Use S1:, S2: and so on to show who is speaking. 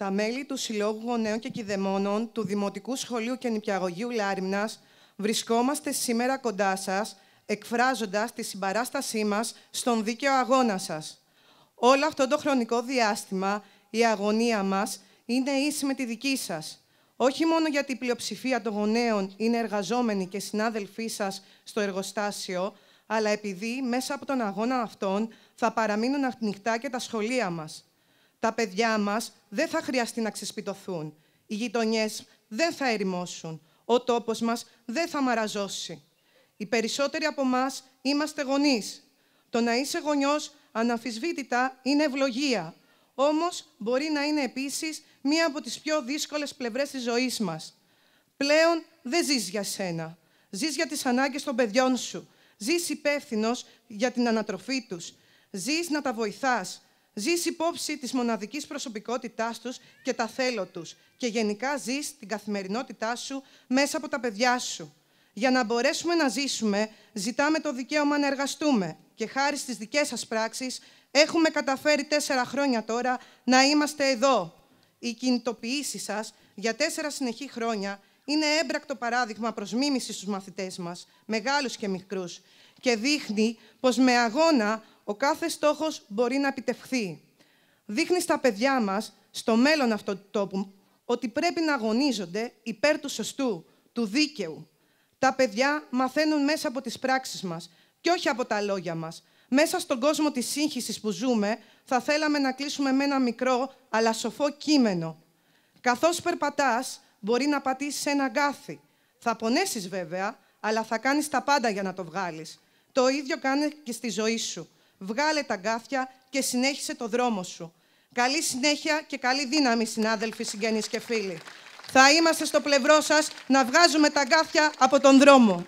S1: τα μέλη του Συλλόγου Γονέων και Κηδεμόνων του Δημοτικού Σχολείου και Νηπιαγωγείου Λάριμνας βρισκόμαστε σήμερα κοντά σας, εκφράζοντας τη συμπαράστασή μας στον δίκαιο αγώνα σας. Όλο αυτό το χρονικό διάστημα η αγωνία μας είναι ίση με τη δική σας. Όχι μόνο γιατί η πλειοψηφία των γονέων είναι εργαζόμενοι και συνάδελφοί σας στο εργοστάσιο, αλλά επειδή μέσα από τον αγώνα αυτόν θα παραμείνουν ανοιχτά και τα σχολεία μας. Τα παιδιά μας δεν θα χρειαστεί να ξεσπιτωθούν. Οι γειτονιές δεν θα ερημώσουν. Ο τόπος μας δεν θα μαραζώσει. Οι περισσότεροι από εμά είμαστε γονείς. Το να είσαι γονιός αναμφισβήτητα είναι ευλογία. Όμως μπορεί να είναι επίσης μία από τις πιο δύσκολες πλευρές της ζωής μας. Πλέον δεν ζεις για σένα. Ζεις για τις ανάγκες των παιδιών σου. Ζεις υπεύθυνος για την ανατροφή τους. Ζεις να τα βοηθάς. Ζεις υπόψη της μοναδικής προσωπικότητάς τους και τα θέλω τους. Και γενικά ζεις την καθημερινότητά σου μέσα από τα παιδιά σου. Για να μπορέσουμε να ζήσουμε, ζητάμε το δικαίωμα να εργαστούμε. Και χάρη στις δικές σας πράξεις, έχουμε καταφέρει τέσσερα χρόνια τώρα να είμαστε εδώ. Οι κινητοποιήσεις σας για τέσσερα συνεχή χρόνια είναι έμπρακτο παράδειγμα προς μίμησης στους μαθητές μας, μεγάλους και μικρούς, και δείχνει πως με αγώνα ο κάθε στόχος μπορεί να επιτευχθεί. Δείχνει στα παιδιά μας, στο μέλλον αυτού του τόπου, ότι πρέπει να αγωνίζονται υπέρ του σωστού, του δίκαιου. Τα παιδιά μαθαίνουν μέσα από τις πράξεις μας και όχι από τα λόγια μας. Μέσα στον κόσμο της σύγχυσης που ζούμε, θα θέλαμε να κλείσουμε με ένα μικρό αλλά σοφό κείμενο. Καθώς περπατάς, μπορεί να πατήσεις ένα αγκάθι. Θα πονέσεις βέβαια, αλλά θα κάνεις τα πάντα για να το βγάλεις. Το ίδιο κάνει και στη ζωή σου. Βγάλε τα αγκάθια και συνέχισε το δρόμο σου. Καλή συνέχεια και καλή δύναμη, συνάδελφοι, συγγενείς και φίλοι. Θα είμαστε στο πλευρό σας να βγάζουμε τα αγκάθια από τον δρόμο.